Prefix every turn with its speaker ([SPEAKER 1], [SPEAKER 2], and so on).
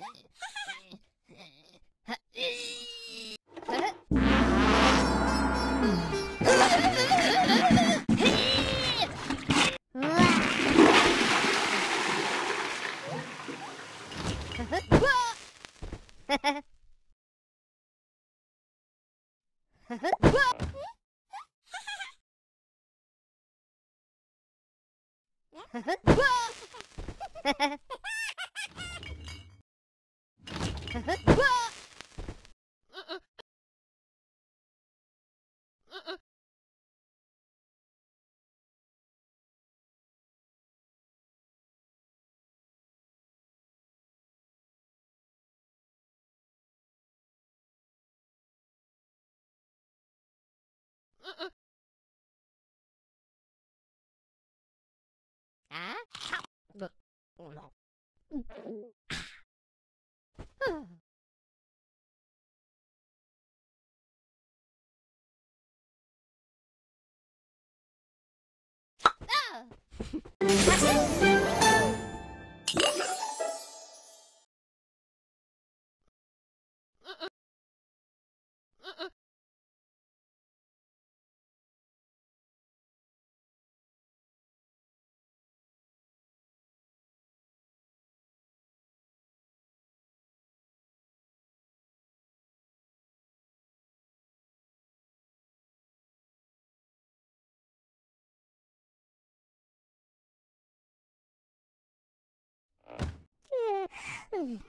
[SPEAKER 1] あぶ、の。う嗯。